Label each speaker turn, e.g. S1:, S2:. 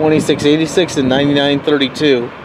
S1: 2686 and 9932.